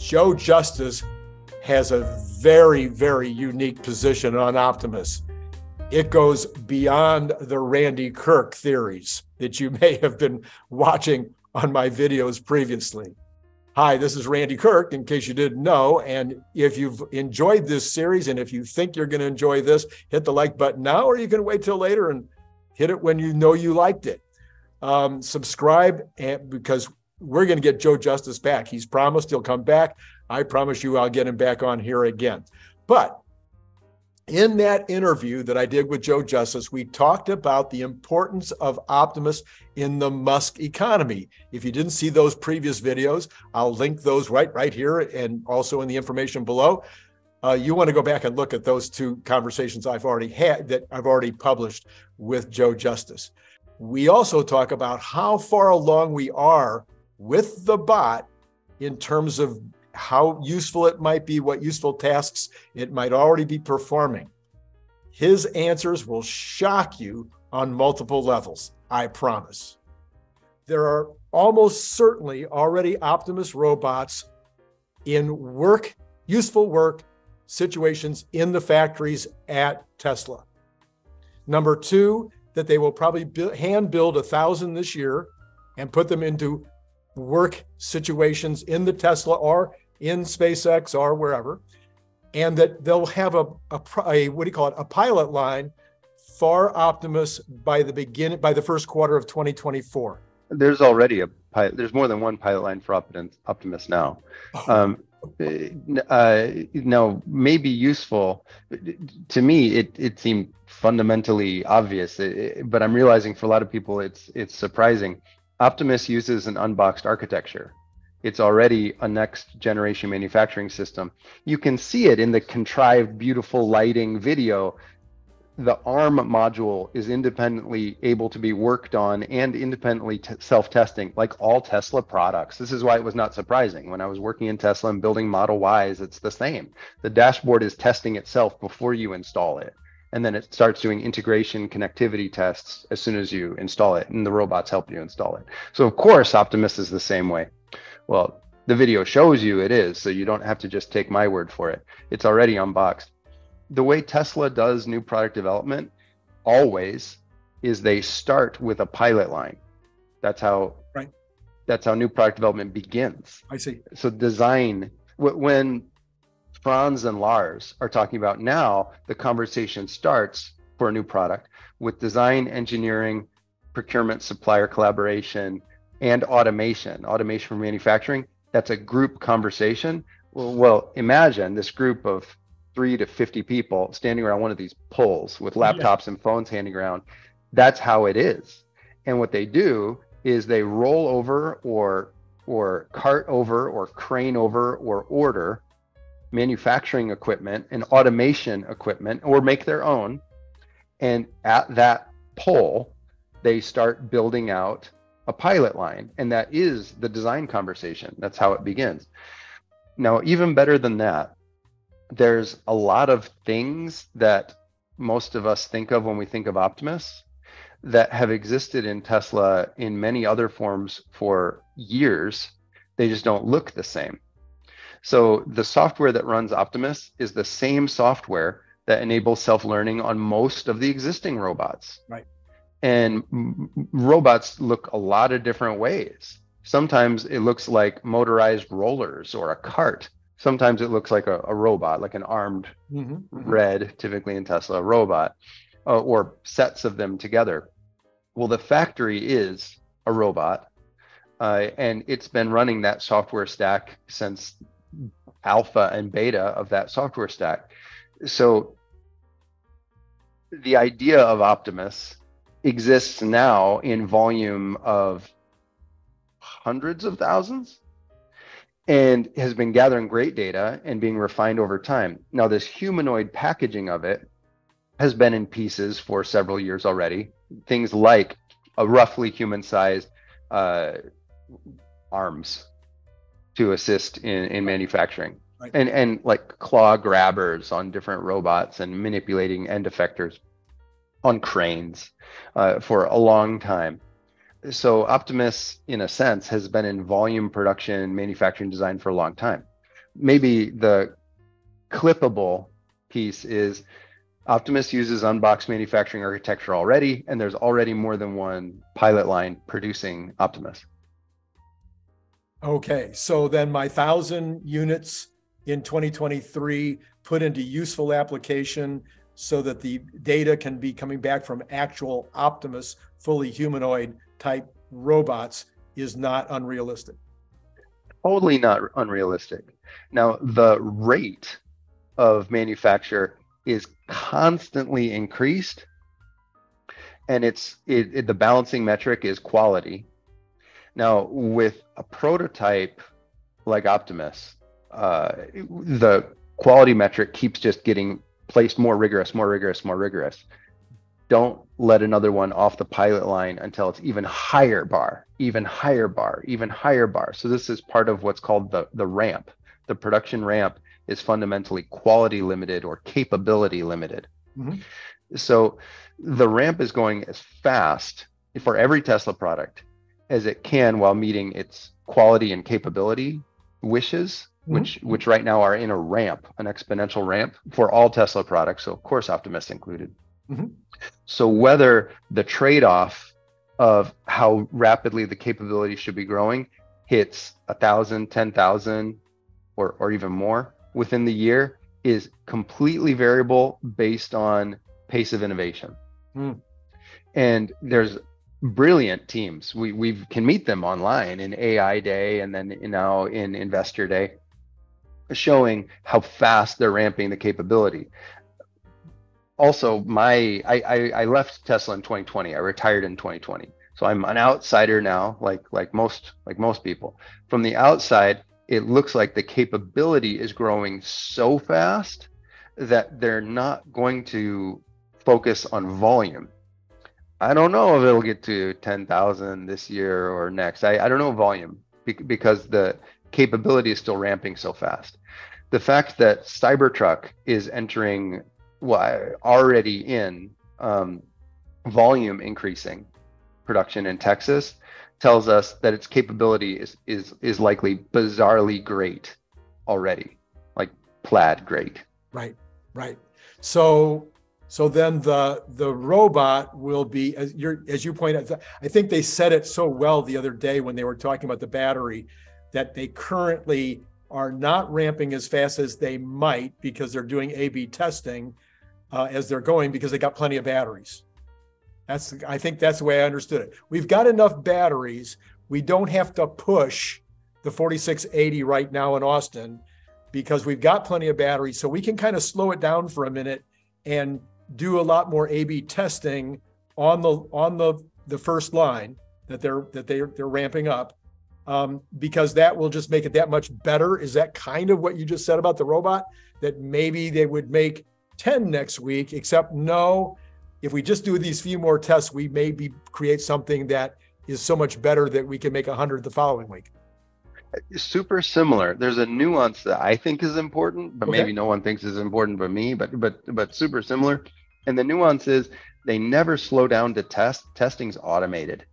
Joe Justice has a very, very unique position on Optimus. It goes beyond the Randy Kirk theories that you may have been watching on my videos previously. Hi, this is Randy Kirk, in case you didn't know. And if you've enjoyed this series and if you think you're going to enjoy this, hit the like button now, or you can wait till later and hit it when you know you liked it. Um, subscribe and, because we're going to get Joe Justice back. He's promised he'll come back. I promise you I'll get him back on here again. But in that interview that I did with Joe Justice, we talked about the importance of Optimus in the Musk economy. If you didn't see those previous videos, I'll link those right right here and also in the information below. Uh, you want to go back and look at those two conversations I've already had that I've already published with Joe Justice. We also talk about how far along we are with the bot in terms of how useful it might be, what useful tasks it might already be performing. His answers will shock you on multiple levels, I promise. There are almost certainly already Optimus robots in work, useful work situations in the factories at Tesla. Number two, that they will probably hand build a thousand this year and put them into work situations in the Tesla or in SpaceX or wherever, and that they'll have a, a, a what do you call it, a pilot line for Optimus by the beginning by the first quarter of 2024. There's already a pilot. There's more than one pilot line for Optimus, now. Oh. Um, uh, now, maybe useful to me. It it seemed fundamentally obvious, it, but I'm realizing for a lot of people, it's it's surprising. Optimus uses an unboxed architecture. It's already a next generation manufacturing system. You can see it in the contrived, beautiful lighting video. The ARM module is independently able to be worked on and independently self testing, like all Tesla products. This is why it was not surprising. When I was working in Tesla and building Model Ys, it's the same. The dashboard is testing itself before you install it and then it starts doing integration connectivity tests as soon as you install it and the robots help you install it. So of course optimus is the same way. Well the video shows you it is so you don't have to just take my word for it. It's already unboxed. The way tesla does new product development always is they start with a pilot line. That's how right. that's how new product development begins. I see. So design when Franz and Lars are talking about now, the conversation starts for a new product with design, engineering, procurement, supplier collaboration, and automation. Automation for manufacturing, that's a group conversation. Well, well, imagine this group of three to 50 people standing around one of these poles with laptops yeah. and phones handing around. That's how it is. And what they do is they roll over or or cart over or crane over or order manufacturing equipment and automation equipment or make their own. And at that pole, they start building out a pilot line. And that is the design conversation. That's how it begins. Now, even better than that, there's a lot of things that most of us think of when we think of Optimus that have existed in Tesla in many other forms for years. They just don't look the same. So the software that runs Optimus is the same software that enables self-learning on most of the existing robots. Right. And robots look a lot of different ways. Sometimes it looks like motorized rollers or a cart. Sometimes it looks like a, a robot, like an armed mm-hmm, mm-hmm. red, typically in Tesla, robot, uh, or sets of them together. Well, the factory is a robot, uh, and it's been running that software stack since alpha and beta of that software stack. So the idea of Optimus exists now in volume of hundreds of thousands and has been gathering great data and being refined over time. Now, this humanoid packaging of it has been in pieces for several years already. Things like a roughly human sized uh, arms to assist in, in manufacturing. Right. And and like claw grabbers on different robots and manipulating end effectors on cranes uh, for a long time. So Optimus, in a sense, has been in volume production manufacturing design for a long time. maybe the clippable piece is Optimus uses unbox manufacturing architecture already, and there's already more than one pilot line producing Optimus. Okay, so then my thousand units in 2023 put into useful application so that the data can be coming back from actual Optimus fully humanoid type robots is not unrealistic. Totally not unrealistic. Now, the rate of manufacture is constantly increased and it's it, it, the balancing metric is quality now with a prototype like optimus uh, the quality metric keeps just getting placed more rigorous more rigorous more rigorous don't let another one off the pilot line until it's even higher bar even higher bar even higher bar so this is part of what's called the the ramp the production ramp is fundamentally quality limited or capability limited. Mm-hmm. So the ramp is going as fast for every Tesla product as it can while meeting its quality and capability wishes, mm-hmm. which which right now are in a ramp, an exponential ramp for all Tesla products. So of course Optimus included. Mm-hmm. So whether the trade-off of how rapidly the capability should be growing hits a thousand, ten thousand, or or even more, within the year is completely variable based on pace of innovation. Mm. And there's brilliant teams. We we can meet them online in AI Day and then now in Investor Day, showing how fast they're ramping the capability. Also, my I, I, I left Tesla in 2020. I retired in 2020, so I'm an outsider now, like like most like most people. From the outside, it looks like the capability is growing so fast that they're not going to focus on volume. I don't know if it'll get to 10,000 this year or next. I, I don't know volume because the capability is still ramping so fast. The fact that Cybertruck is entering, well, already in um, volume increasing production in Texas tells us that its capability is is is likely bizarrely great already, like plaid great. Right, right. So so then the the robot will be as you as you point out. I think they said it so well the other day when they were talking about the battery that they currently are not ramping as fast as they might because they're doing A/B testing uh, as they're going because they got plenty of batteries. That's I think that's the way I understood it. We've got enough batteries. We don't have to push the 4680 right now in Austin because we've got plenty of batteries. So we can kind of slow it down for a minute and do a lot more A/B testing on the on the the first line that they're that they're they're ramping up. Um, because that will just make it that much better. Is that kind of what you just said about the robot? That maybe they would make 10 next week, except no, if we just do these few more tests, we maybe create something that is so much better that we can make a hundred the following week. Super similar. There's a nuance that I think is important, but okay. maybe no one thinks is important but me, but but but super similar. And the nuance is they never slow down to test. Testing's automated.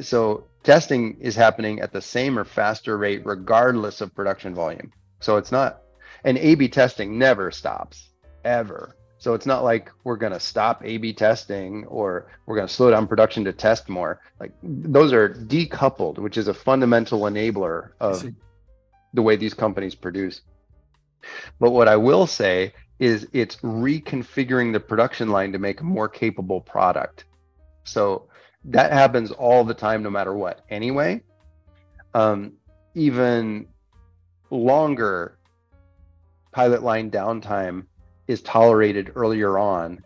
So testing is happening at the same or faster rate regardless of production volume. So it's not and A/B testing never stops ever. So it's not like we're going to stop A B testing or we're going to slow down production to test more. Like those are decoupled, which is a fundamental enabler of the way these companies produce. But what I will say is it's reconfiguring the production line to make a more capable product. So that happens all the time, no matter what. Anyway, um, even longer pilot line downtime is tolerated earlier on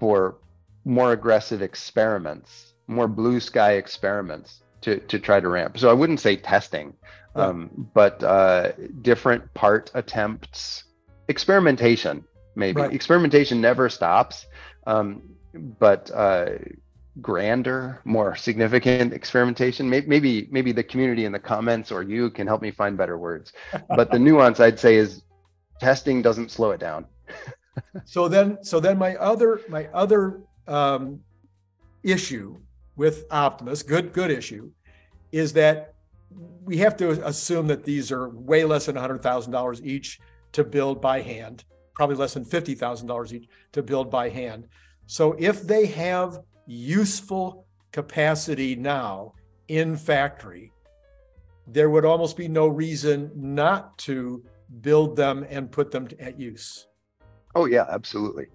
for more aggressive experiments, more blue sky experiments to, to try to ramp. So I wouldn't say testing, yeah. um, but uh, different part attempts, experimentation, maybe. Right. Experimentation never stops, um, but uh, grander, more significant experimentation. Maybe, maybe, maybe the community in the comments or you can help me find better words. but the nuance I'd say is testing doesn't slow it down so then, so then my other my other um, issue with Optimus, good good issue, is that we have to assume that these are way less than $100,000 each to build by hand, probably less than $50,000 each to build by hand. So if they have useful capacity now in factory, there would almost be no reason not to build them and put them at use. Oh yeah, absolutely.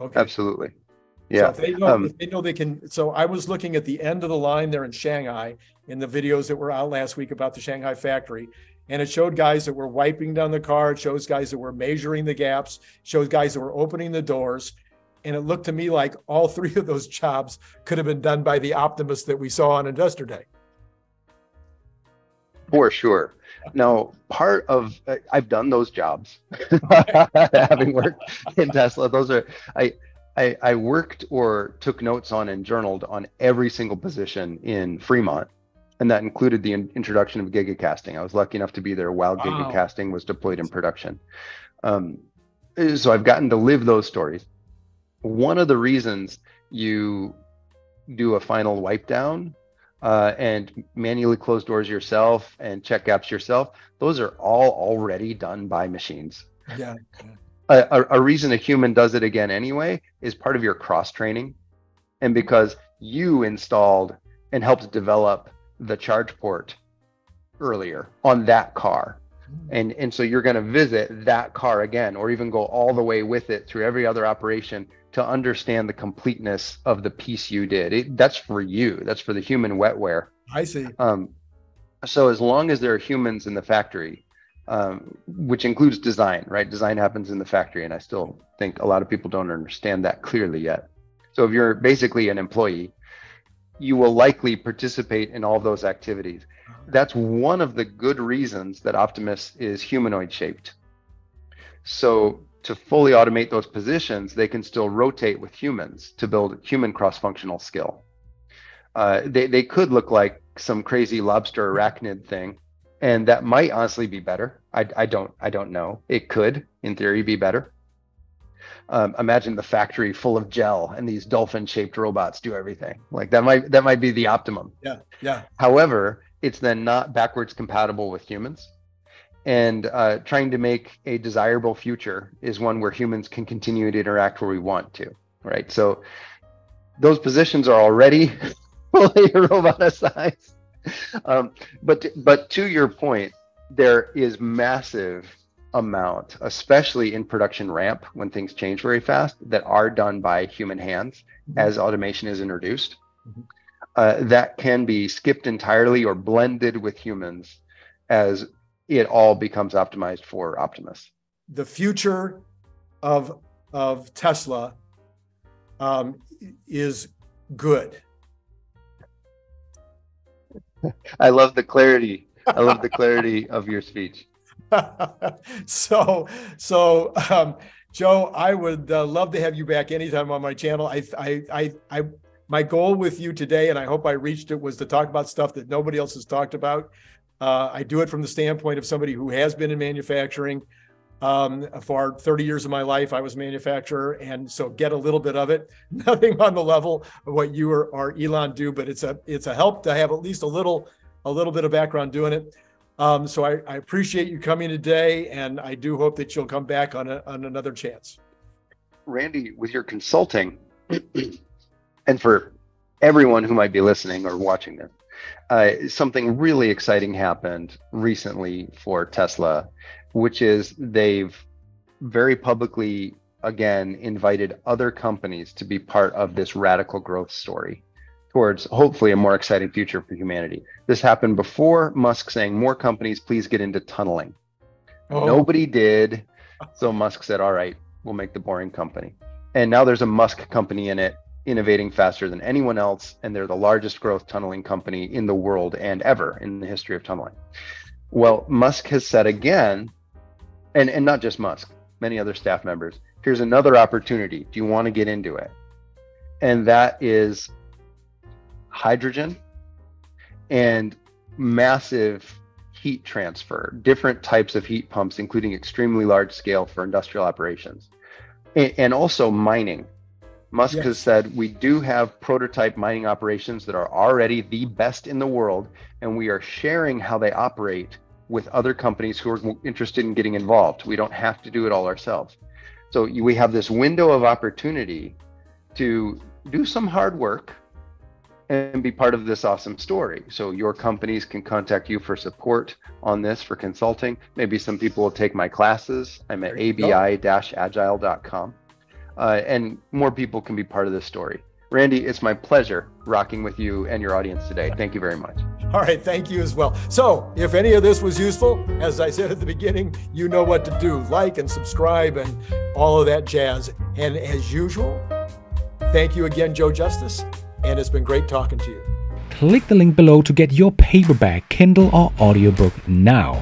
Okay. Absolutely. Yeah. So if they know, um, if they know they can. So I was looking at the end of the line there in Shanghai in the videos that were out last week about the Shanghai factory. And it showed guys that were wiping down the car. It shows guys that were measuring the gaps, shows guys that were opening the doors. And it looked to me like all three of those jobs could have been done by the Optimus that we saw on Investor Day. For sure. Now, part of uh, I've done those jobs, having worked in Tesla. Those are I I, I worked or took notes on and journaled on every single position in Fremont, and that included the in- introduction of gigacasting. I was lucky enough to be there while wow. gigacasting was deployed in production. Um, so I've gotten to live those stories. One of the reasons you do a final wipe down uh, and manually close doors yourself and check gaps yourself, those are all already done by machines. Yeah a, a reason a human does it again anyway is part of your cross training and because you installed and helped develop the charge port earlier on that car hmm. and and so you're going to visit that car again or even go all the way with it through every other operation to understand the completeness of the piece you did it, that's for you that's for the human wetware i see um, so as long as there are humans in the factory um, which includes design, right? Design happens in the factory, and I still think a lot of people don't understand that clearly yet. So if you're basically an employee, you will likely participate in all those activities. That's one of the good reasons that Optimus is humanoid shaped. So to fully automate those positions, they can still rotate with humans to build human cross-functional skill. Uh, they, they could look like some crazy lobster arachnid thing, and that might honestly be better. I, I don't I don't know. It could, in theory, be better. Um, imagine the factory full of gel and these dolphin-shaped robots do everything. Like that might that might be the optimum. Yeah, yeah. However, it's then not backwards compatible with humans. And uh, trying to make a desirable future is one where humans can continue to interact where we want to, right? So those positions are already fully roboticized um, but but to your point, there is massive amount, especially in production ramp when things change very fast, that are done by human hands mm-hmm. as automation is introduced. Mm-hmm. Uh, that can be skipped entirely or blended with humans as it all becomes optimized for Optimus. The future of of Tesla um, is good. I love the clarity. I love the clarity of your speech. so, so um, Joe, I would uh, love to have you back anytime on my channel. I, I, I, I, my goal with you today, and I hope I reached it, was to talk about stuff that nobody else has talked about. Uh, I do it from the standpoint of somebody who has been in manufacturing. Um, for 30 years of my life, I was a manufacturer, and so get a little bit of it. Nothing on the level of what you or, or Elon do, but it's a it's a help to have at least a little a little bit of background doing it. Um, so I, I, appreciate you coming today, and I do hope that you'll come back on a, on another chance. Randy, with your consulting, and for everyone who might be listening or watching this, uh, something really exciting happened recently for Tesla which is they've very publicly again invited other companies to be part of this radical growth story towards hopefully a more exciting future for humanity. This happened before Musk saying more companies please get into tunneling. Oh. Nobody did. So Musk said, "All right, we'll make the boring company." And now there's a Musk company in it innovating faster than anyone else and they're the largest growth tunneling company in the world and ever in the history of tunneling. Well, Musk has said again and and not just Musk, many other staff members. Here's another opportunity. Do you want to get into it? And that is hydrogen and massive heat transfer, different types of heat pumps, including extremely large scale for industrial operations, and, and also mining. Musk Yes. has said we do have prototype mining operations that are already the best in the world, and we are sharing how they operate with other companies who are interested in getting involved. We don't have to do it all ourselves. So we have this window of opportunity to do some hard work and be part of this awesome story. So your companies can contact you for support on this for consulting. Maybe some people will take my classes. I'm at There you go. abi-agile.com. Uh, and more people can be part of this story. Randy, it's my pleasure rocking with you and your audience today. Thank you very much. All right, thank you as well. So, if any of this was useful, as I said at the beginning, you know what to do like and subscribe and all of that jazz. And as usual, thank you again, Joe Justice. And it's been great talking to you. Click the link below to get your paperback, Kindle, or audiobook now.